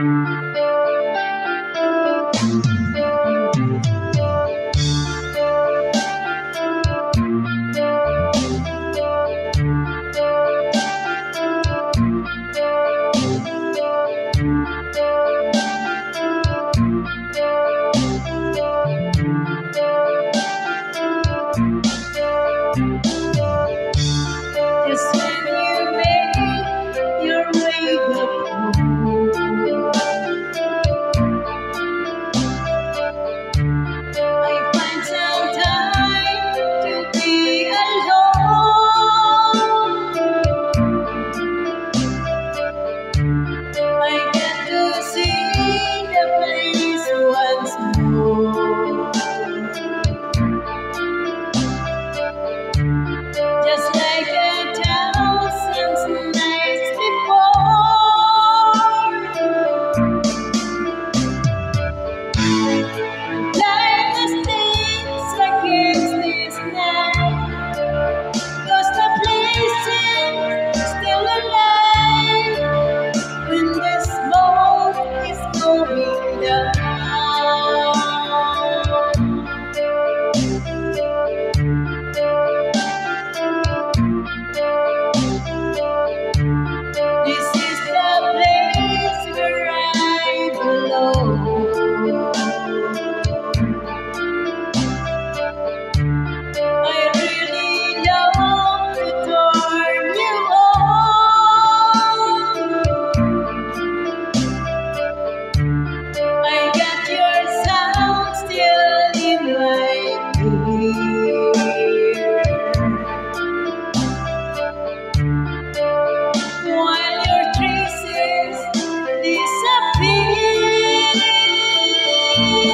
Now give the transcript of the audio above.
While disappear